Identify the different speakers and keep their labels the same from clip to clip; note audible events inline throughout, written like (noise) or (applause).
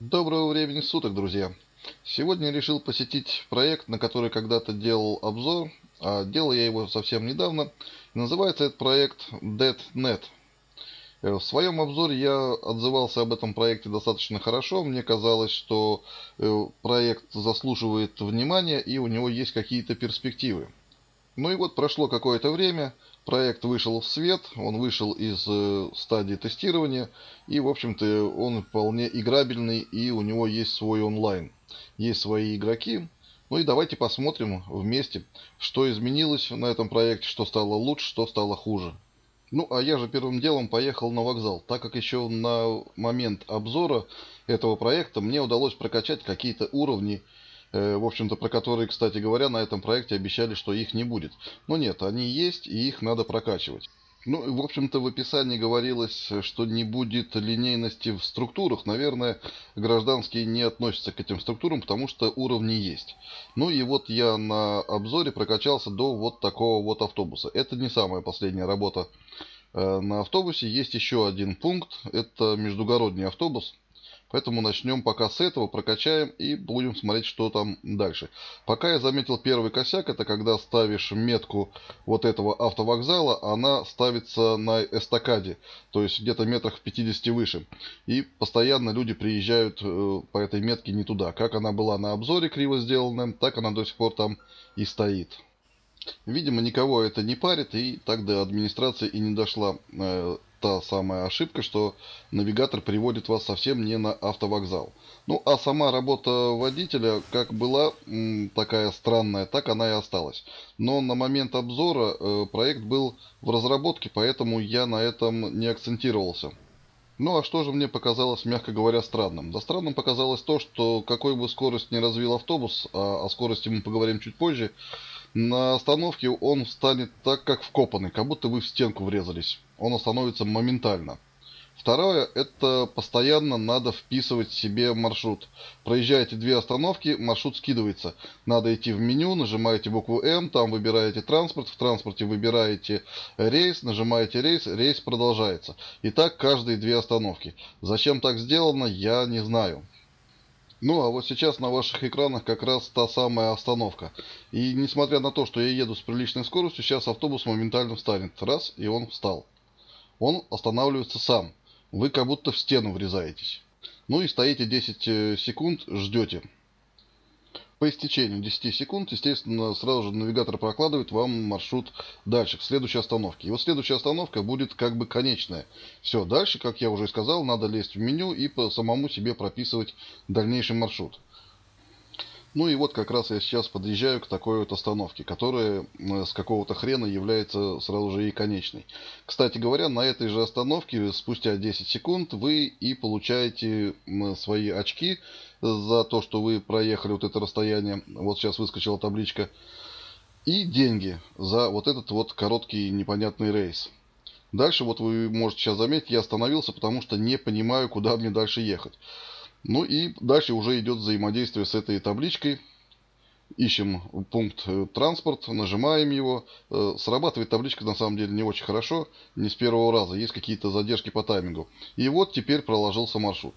Speaker 1: Доброго времени суток, друзья! Сегодня решил посетить проект, на который когда-то делал обзор, а делал я его совсем недавно. Называется этот проект DeadNet. Э, в своем обзоре я отзывался об этом проекте достаточно хорошо. Мне казалось, что э, проект заслуживает внимания и у него есть какие-то перспективы. Ну и вот прошло какое-то время, проект вышел в свет, он вышел из э, стадии тестирования, и, в общем-то, он вполне играбельный, и у него есть свой онлайн. Есть свои игроки. Ну и давайте посмотрим вместе, что изменилось на этом проекте, что стало лучше, что стало хуже. Ну, а я же первым делом поехал на вокзал, так как еще на момент обзора этого проекта мне удалось прокачать какие-то уровни в общем-то, про которые, кстати говоря, на этом проекте обещали, что их не будет. Но нет, они есть, и их надо прокачивать. Ну, в общем-то, в описании говорилось, что не будет линейности в структурах. Наверное, гражданские не относятся к этим структурам, потому что уровни есть. Ну и вот я на обзоре прокачался до вот такого вот автобуса. Это не самая последняя работа э, на автобусе. Есть еще один пункт. Это междугородний автобус. Поэтому начнем пока с этого, прокачаем и будем смотреть, что там дальше. Пока я заметил первый косяк, это когда ставишь метку вот этого автовокзала, она ставится на эстакаде, то есть где-то метрах в 50 выше. И постоянно люди приезжают э, по этой метке не туда. Как она была на обзоре криво сделана, так она до сих пор там и стоит. Видимо, никого это не парит, и так до администрации и не дошла э, та самая ошибка, что навигатор приводит вас совсем не на автовокзал. Ну, а сама работа водителя, как была такая странная, так она и осталась. Но на момент обзора э, проект был в разработке, поэтому я на этом не акцентировался. Ну а что же мне показалось, мягко говоря, странным? Да странным показалось то, что какой бы скорость не развил автобус, а о скорости мы поговорим чуть позже, на остановке он встанет так, как вкопанный, как будто вы в стенку врезались. Он остановится моментально. Второе, это постоянно надо вписывать себе маршрут. Проезжаете две остановки, маршрут скидывается. Надо идти в меню, нажимаете букву М, там выбираете транспорт, в транспорте выбираете рейс, нажимаете рейс, рейс продолжается. И так каждые две остановки. Зачем так сделано, я не знаю. Ну, а вот сейчас на ваших экранах как раз та самая остановка. И несмотря на то, что я еду с приличной скоростью, сейчас автобус моментально встанет. Раз, и он встал. Он останавливается сам. Вы как будто в стену врезаетесь. Ну и стоите 10 э, секунд, ждете. По истечению 10 секунд, естественно, сразу же навигатор прокладывает вам маршрут дальше, к следующей остановке. И вот следующая остановка будет как бы конечная. Все, дальше, как я уже сказал, надо лезть в меню и по самому себе прописывать дальнейший маршрут. Ну и вот как раз я сейчас подъезжаю к такой вот остановке, которая с какого-то хрена является сразу же и конечной. Кстати говоря, на этой же остановке спустя 10 секунд вы и получаете свои очки за то, что вы проехали вот это расстояние. Вот сейчас выскочила табличка. И деньги за вот этот вот короткий непонятный рейс. Дальше вот вы можете сейчас заметить, я остановился, потому что не понимаю, куда мне дальше ехать. Ну и дальше уже идет взаимодействие с этой табличкой. Ищем пункт э, транспорт, нажимаем его. Э, срабатывает табличка на самом деле не очень хорошо, не с первого раза. Есть какие-то задержки по таймингу. И вот теперь проложился маршрут.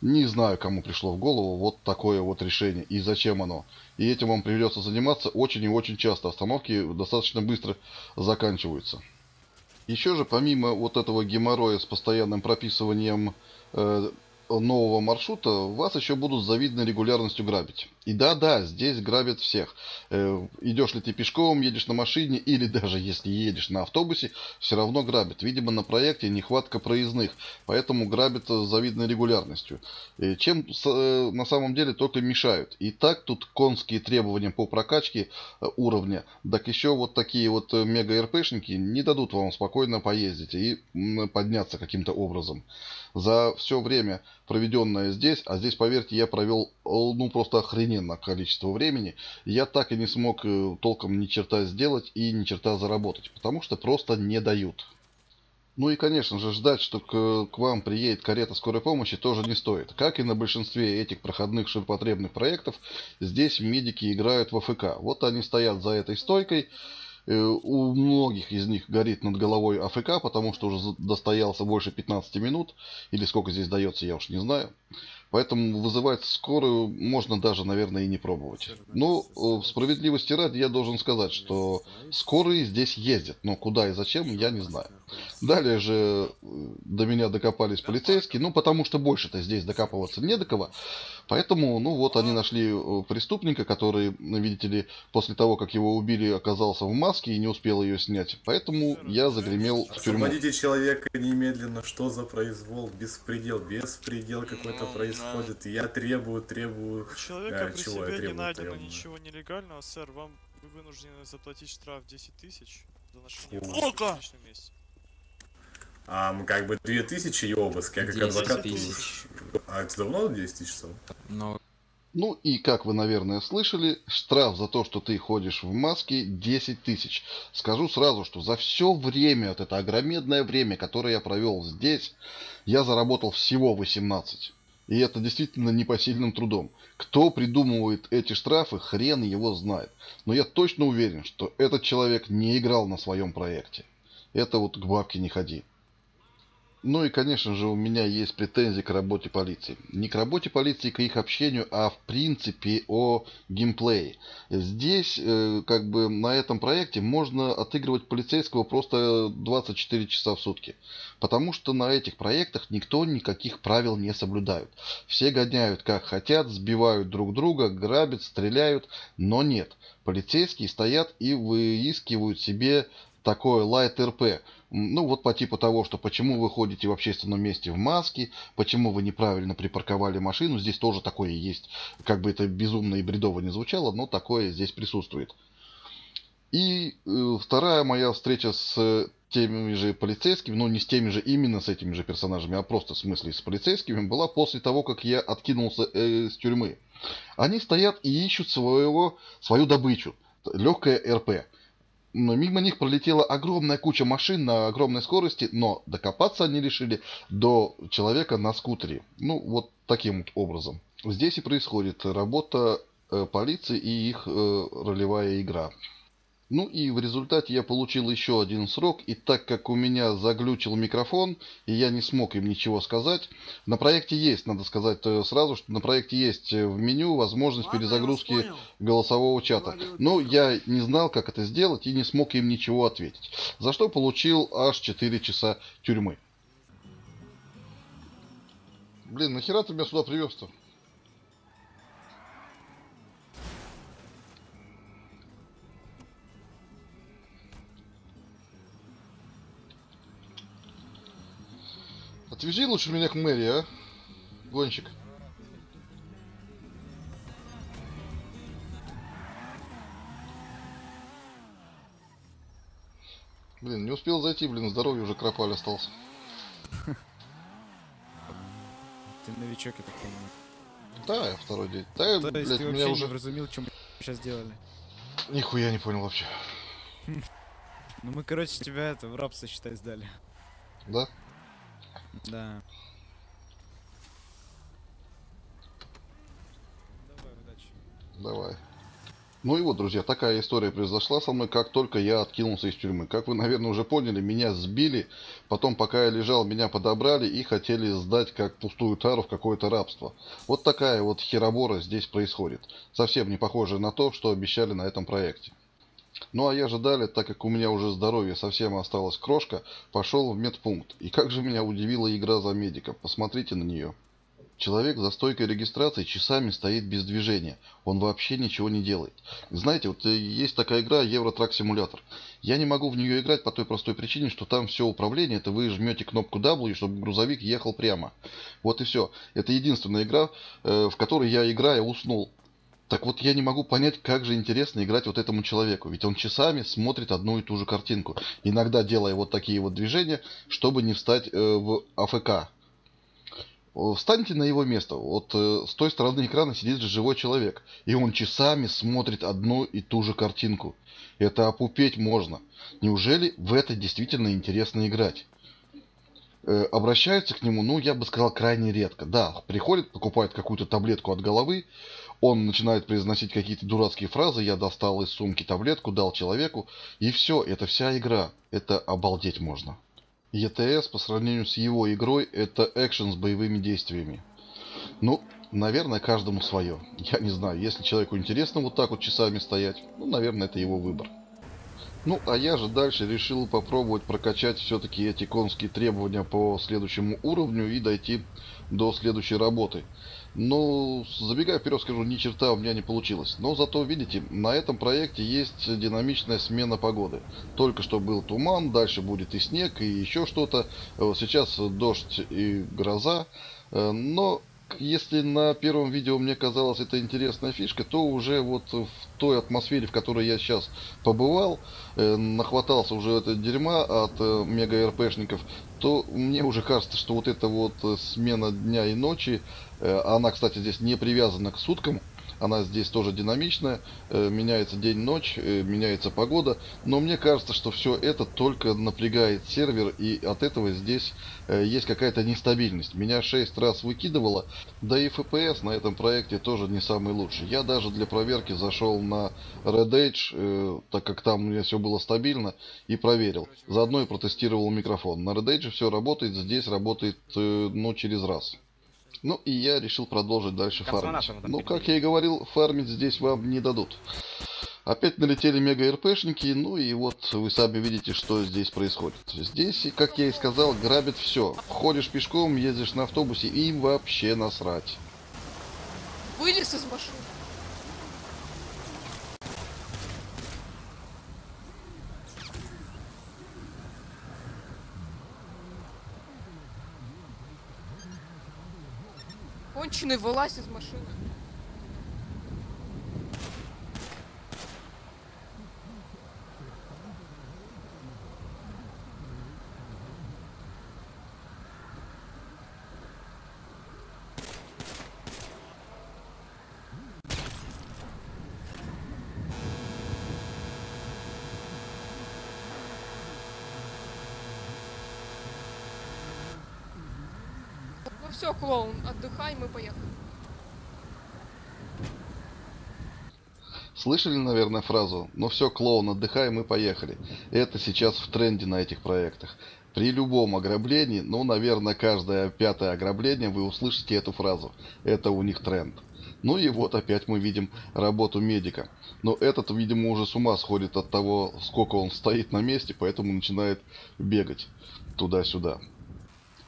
Speaker 1: Не знаю, кому пришло в голову вот такое вот решение и зачем оно. И этим вам придется заниматься очень и очень часто. Остановки достаточно быстро заканчиваются. Еще же, помимо вот этого геморроя с постоянным прописыванием э, нового маршрута вас еще будут с завидной регулярностью грабить. И да-да, здесь грабят всех. Э, идешь ли ты пешком, едешь на машине, или (laughs) даже если едешь на автобусе, все равно грабят. Видимо, на проекте нехватка проездных, поэтому грабят с завидной регулярностью. Э, чем э, на самом деле только мешают. И так тут конские требования по прокачке э, уровня, так еще вот такие вот э, мега-РПшники не дадут вам спокойно поездить и подняться каким-то образом. За все время проведенное здесь, а здесь, поверьте, я провел, ну, просто охрененно количество времени, я так и не смог э, толком ни черта сделать и ни черта заработать, потому что просто не дают. Ну и, конечно же, ждать, что к, к вам приедет карета скорой помощи, тоже не стоит. Как и на большинстве этих проходных ширпотребных проектов, здесь медики играют в АФК. Вот они стоят за этой стойкой, Э, у многих из них горит над головой АФК, потому что уже достоялся больше 15 минут, или сколько здесь дается, я уж не знаю. Поэтому вызывать скорую можно даже, наверное, и не пробовать. Но ну, справедливости ради я должен сказать, что скорые здесь ездят, но куда и зачем, я не знаю. Далее же э, до меня докопались полицейские, ну потому что больше-то здесь докапываться не до кого. Поэтому, ну вот, они нашли э, преступника, который, видите ли, после того, как его убили, оказался в маске и не успел ее снять. Поэтому я загремел в тюрьму.
Speaker 2: Освободите человека немедленно. Что за произвол? Беспредел. Беспредел какой-то ну, происходит. Я требую, требую...
Speaker 3: У человека а, при чего себе требую, не найдено требую. ничего нелегального, сэр. Вам вы вынуждены заплатить штраф 10 тысяч за ношение в личном месте.
Speaker 2: А, как бы 2000 и обыск, я как адвокат... Тысяч. А это давно 10 тысяч часов?
Speaker 1: Но... Ну и, как вы, наверное, слышали, штраф за то, что ты ходишь в маске, 10 тысяч. Скажу сразу, что за все время, вот это огромедное время, которое я провел здесь, я заработал всего 18. И это действительно непосильным трудом. Кто придумывает эти штрафы, хрен его знает. Но я точно уверен, что этот человек не играл на своем проекте. Это вот к бабке не ходи. Ну и, конечно же, у меня есть претензии к работе полиции. Не к работе полиции, к их общению, а в принципе о геймплее. Здесь, э, как бы, на этом проекте можно отыгрывать полицейского просто 24 часа в сутки. Потому что на этих проектах никто никаких правил не соблюдает. Все гоняют как хотят, сбивают друг друга, грабят, стреляют, но нет. Полицейские стоят и выискивают себе такое лайт РП. Ну, вот по типу того, что почему вы ходите в общественном месте в маске, почему вы неправильно припарковали машину. Здесь тоже такое есть. Как бы это безумно и бредово не звучало, но такое здесь присутствует. И э, вторая моя встреча с теми же полицейскими, ну не с теми же именно с этими же персонажами, а просто в смысле с полицейскими, была после того, как я откинулся э, с тюрьмы. Они стоят и ищут своего, свою добычу. Легкое РП но мимо них пролетела огромная куча машин на огромной скорости, но докопаться они решили до человека на скутере. Ну, вот таким вот образом. Здесь и происходит работа э, полиции и их э, ролевая игра. Ну и в результате я получил еще один срок, и так как у меня заглючил микрофон, и я не смог им ничего сказать, на проекте есть, надо сказать э, сразу, что на проекте есть э, в меню возможность Ладно, перезагрузки голосового чата. Но я не знал, как это сделать, и не смог им ничего ответить. За что получил аж 4 часа тюрьмы. Блин, нахера ты меня сюда привез-то? Отвези лучше меня к мэрии, а? Гонщик. Блин, не успел зайти, блин, здоровье уже кропаль остался. (laughs)
Speaker 4: Ты новичок, я так понимаю.
Speaker 1: Да, я второй день. Да,
Speaker 4: То блядь, есть ты меня уже... не вразумил, чем сейчас делали?
Speaker 1: Нихуя не понял вообще. (laughs)
Speaker 4: Ну мы, короче, тебя это в рабство, считай, сдали.
Speaker 1: Да?
Speaker 4: Да. Давай, удачи.
Speaker 1: Давай. Ну и вот, друзья, такая история произошла со мной, как только я откинулся из тюрьмы. Как вы, наверное, уже поняли, меня сбили, потом, пока я лежал, меня подобрали и хотели сдать как пустую тару в какое-то рабство. Вот такая вот херобора здесь происходит. Совсем не похожая на то, что обещали на этом проекте. Ну а я же далее, так как у меня уже здоровье совсем осталось крошка, пошел в медпункт. И как же меня удивила игра за медика. Посмотрите на нее. Человек за стойкой регистрации часами стоит без движения. Он вообще ничего не делает. Знаете, вот э, есть такая игра Евротрак Симулятор. Я не могу в нее играть по той простой причине, что там все управление, это вы жмете кнопку W, чтобы грузовик ехал прямо. Вот и все. Это единственная игра, э, в которой я, играя, уснул. Так вот, я не могу понять, как же интересно играть вот этому человеку. Ведь он часами смотрит одну и ту же картинку. Иногда делая вот такие вот движения, чтобы не встать э, в АФК. Встаньте на его место. Вот э, с той стороны экрана сидит же живой человек. И он часами смотрит одну и ту же картинку. Это опупеть можно. Неужели в это действительно интересно играть? Э, обращаются к нему, ну, я бы сказал, крайне редко. Да, приходит, покупает какую-то таблетку от головы, он начинает произносить какие-то дурацкие фразы, я достал из сумки таблетку, дал человеку, и все, это вся игра. Это обалдеть можно. ETS по сравнению с его игрой это экшен с боевыми действиями. Ну, наверное, каждому свое. Я не знаю, если человеку интересно вот так вот часами стоять, ну, наверное, это его выбор. Ну, а я же дальше решил попробовать прокачать все-таки эти конские требования по следующему уровню и дойти до следующей работы. Ну, забегая вперед, скажу, ни черта у меня не получилось. Но зато, видите, на этом проекте есть динамичная смена погоды. Только что был туман, дальше будет и снег, и еще что-то. Сейчас дождь и гроза. Э, но если на первом видео мне казалось это интересная фишка, то уже вот в той атмосфере, в которой я сейчас побывал, э, нахватался уже это дерьма от э, мега-РПшников, то мне уже кажется, что вот эта вот э, смена дня и ночи, э, она, кстати, здесь не привязана к суткам, она здесь тоже динамичная, э, меняется день-ночь, э, меняется погода, но мне кажется, что все это только напрягает сервер, и от этого здесь э, есть какая-то нестабильность. Меня 6 раз выкидывало, да и FPS на этом проекте тоже не самый лучший. Я даже для проверки зашел на Red Edge, так как там у меня все было стабильно, и проверил. Заодно и протестировал микрофон. На Red Edge все работает, здесь работает, ну, через раз. Ну и я решил продолжить дальше фармить. Ну, как я и говорил, фармить здесь вам не дадут. Опять налетели мега-РПшники, ну и вот вы сами видите, что здесь происходит. Здесь, как я и сказал, грабят все. Ходишь пешком, ездишь на автобусе, им вообще насрать.
Speaker 5: Вылез из машины. Конченый, вылазь из машины. Все, клоун, отдыхай, мы поехали.
Speaker 1: Слышали, наверное, фразу «Ну все, клоун, отдыхай, мы поехали». Это сейчас в тренде на этих проектах. При любом ограблении, ну, наверное, каждое пятое ограбление вы услышите эту фразу. Это у них тренд. Ну и вот опять мы видим работу медика. Но этот, видимо, уже с ума сходит от того, сколько он стоит на месте, поэтому начинает бегать туда-сюда.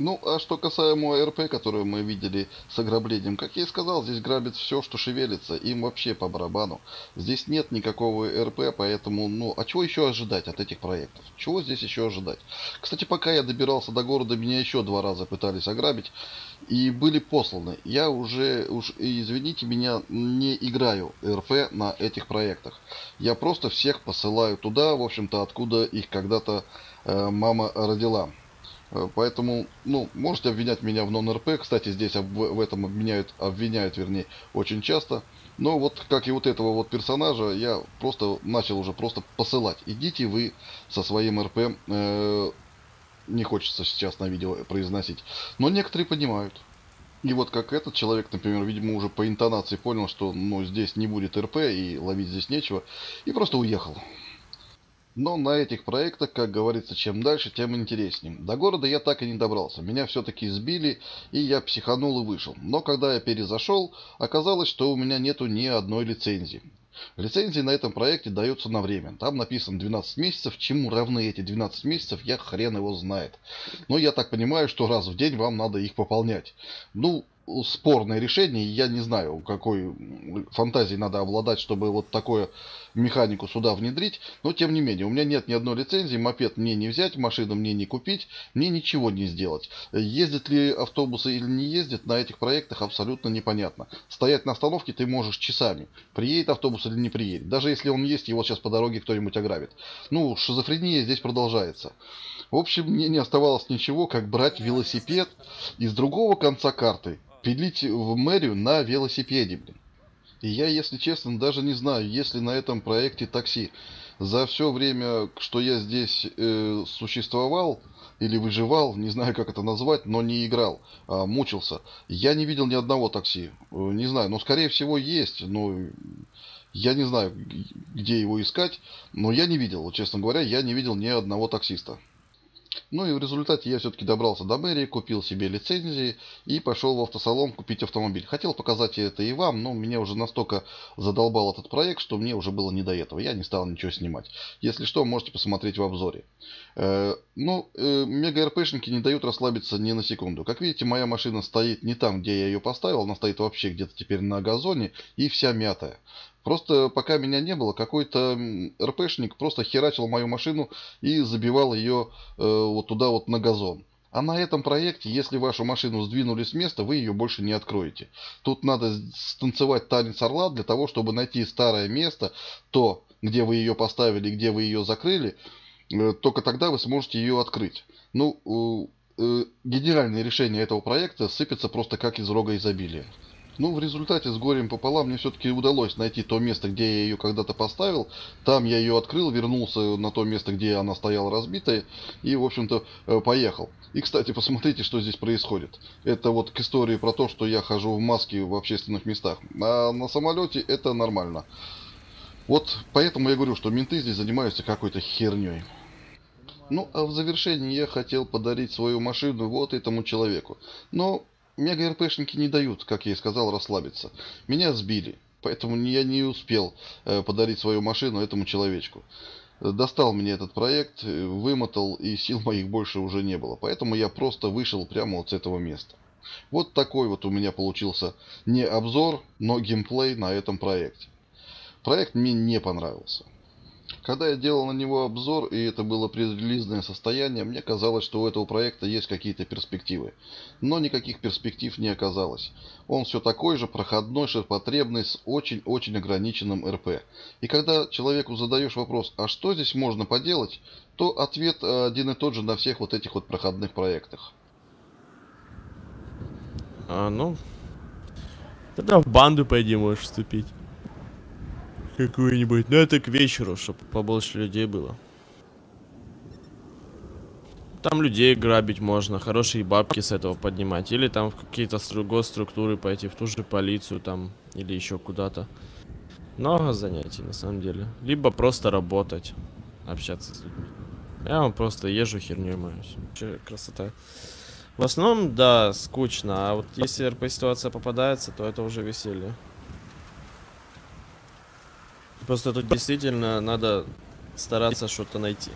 Speaker 1: Ну, а что касаемо РП, которую мы видели с ограблением, как я и сказал, здесь грабит все, что шевелится, им вообще по барабану. Здесь нет никакого РП, поэтому, ну, а чего еще ожидать от этих проектов? Чего здесь еще ожидать? Кстати, пока я добирался до города, меня еще два раза пытались ограбить и были посланы. Я уже, уж извините меня, не играю РП на этих проектах. Я просто всех посылаю туда, в общем-то, откуда их когда-то э, мама родила. Э, поэтому, ну, можете обвинять меня в нон-РП. Кстати, здесь в этом обвиняют, обвиняют, вернее, очень часто. Но вот, как и вот этого вот персонажа, я просто начал уже просто посылать. Идите вы со своим РП. Э, не хочется сейчас на видео произносить. Но некоторые понимают. И вот как этот человек, например, видимо, уже по интонации понял, что ну, здесь не будет РП и ловить здесь нечего. И просто уехал. Но на этих проектах, как говорится, чем дальше, тем интереснее. До города я так и не добрался. Меня все-таки сбили, и я психанул и вышел. Но когда я перезашел, оказалось, что у меня нету ни одной лицензии. Лицензии на этом проекте даются на время. Там написано 12 месяцев. Чему равны эти 12 месяцев, я хрен его знает. Но я так понимаю, что раз в день вам надо их пополнять. Ну, спорное решение. Я не знаю, какой фантазией надо обладать, чтобы вот такую механику сюда внедрить. Но тем не менее, у меня нет ни одной лицензии, мопед мне не взять, машину мне не купить, мне ничего не сделать. Ездят ли автобусы или не ездят, на этих проектах абсолютно непонятно. Стоять на остановке ты можешь часами. Приедет автобус или не приедет. Даже если он есть, его сейчас по дороге кто-нибудь ограбит. Ну, шизофрения здесь продолжается. В общем, мне не оставалось ничего, как брать велосипед из другого конца карты пилить в мэрию на велосипеде, блин. И я, если честно, даже не знаю, есть ли на этом проекте такси. За все время, что я здесь э, существовал или выживал, не знаю, как это назвать, но не играл, а мучился, я не видел ни одного такси. Э, не знаю, но скорее всего есть, но я не знаю, где его искать, но я не видел, честно говоря, я не видел ни одного таксиста. Ну и в результате я все-таки добрался до мэрии, купил себе лицензии и пошел в автосалон купить автомобиль. Хотел показать это и вам, но меня уже настолько задолбал этот проект, что мне уже было не до этого. Я не стал ничего снимать. Если что, можете посмотреть в обзоре. Э, ну, э, мега-РПшники не дают расслабиться ни на секунду. Как видите, моя машина стоит не там, где я ее поставил. Она стоит вообще где-то теперь на газоне и вся мятая. Просто пока меня не было, какой-то РПшник просто херачил мою машину и забивал ее э, вот туда вот на газон. А на этом проекте, если вашу машину сдвинули с места, вы ее больше не откроете. Тут надо станцевать танец орла для того, чтобы найти старое место, то, где вы ее поставили, где вы ее закрыли, э, только тогда вы сможете ее открыть. Ну, э, генеральное решение этого проекта сыпется просто как из рога изобилия. Ну, в результате с горем пополам мне все-таки удалось найти то место, где я ее когда-то поставил. Там я ее открыл, вернулся на то место, где она стояла разбитая, и, в общем-то, э, поехал. И, кстати, (laughs) посмотрите, что здесь происходит. Это вот к истории про то, что я хожу в маске в общественных местах. А на самолете это нормально. Вот поэтому я говорю, что менты здесь занимаются какой-то херней. Ну, а в завершении я хотел подарить свою машину вот этому человеку. Но мега-РПшники не дают, как я и сказал, расслабиться. Меня сбили, поэтому я не успел э, подарить свою машину этому человечку. Достал мне этот проект, э, вымотал, и сил моих больше уже не было. Поэтому я просто вышел прямо вот с этого места. Вот такой вот у меня получился не обзор, но геймплей на этом проекте. Проект мне не понравился. Когда я делал на него обзор, и это было предрелизное состояние, мне казалось, что у этого проекта есть какие-то перспективы. Но никаких перспектив не оказалось. Он все такой же, проходной, ширпотребный, с очень-очень ограниченным РП. И когда человеку задаешь вопрос, а что здесь можно поделать, то ответ один и тот же на всех вот этих вот проходных проектах.
Speaker 6: А, ну... Тогда в банду пойди можешь вступить какую-нибудь. Ну это к вечеру, чтобы побольше людей было. Там людей грабить можно, хорошие бабки с этого поднимать. Или там в какие-то госструктуры пойти, в ту же полицию там, или еще куда-то. Много занятий, на самом деле. Либо просто работать, общаться с людьми. Я вам просто езжу херней маюсь. Че, красота. В основном, да, скучно. А вот если РП ситуация попадается, то это уже веселье. Просто тут действительно надо стараться что-то найти.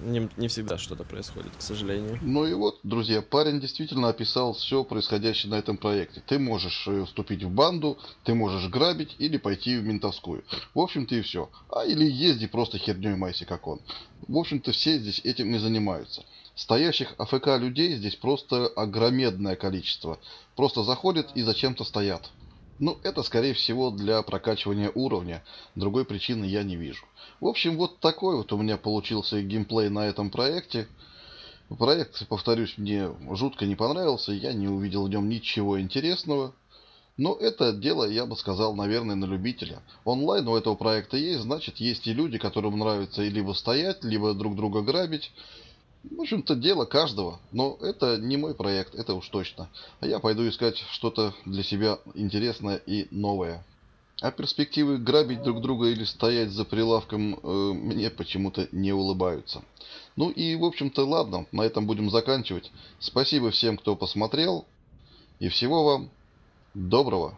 Speaker 6: Не, не всегда что-то происходит, к сожалению.
Speaker 1: Ну и вот, друзья, парень действительно описал все происходящее на этом проекте. Ты можешь э, вступить в банду, ты можешь грабить или пойти в ментовскую. В общем-то и все. А или езди просто херней майся, как он. В общем-то все здесь этим не занимаются. Стоящих АФК людей здесь просто огромедное количество. Просто заходят и зачем-то стоят. Ну, это, скорее всего, для прокачивания уровня. Другой причины я не вижу. В общем, вот такой вот у меня получился геймплей на этом проекте. Проект, повторюсь, мне жутко не понравился. Я не увидел в нем ничего интересного. Но это дело, я бы сказал, наверное, на любителя. Онлайн у этого проекта есть, значит, есть и люди, которым нравится либо стоять, либо друг друга грабить. В общем-то, дело каждого, но это не мой проект, это уж точно. А я пойду искать что-то для себя интересное и новое. А перспективы грабить друг друга или стоять за прилавком э, мне почему-то не улыбаются. Ну и, в общем-то, ладно, на этом будем заканчивать. Спасибо всем, кто посмотрел. И всего вам доброго.